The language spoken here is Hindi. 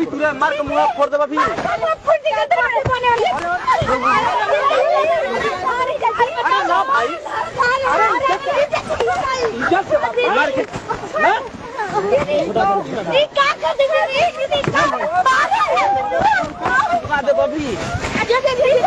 अभी तुरे मार के मुँह फोड़ देबा भी अरे ना भाई अरे इज़्ज़त से बात कर, मार के ना मार देबा भी दे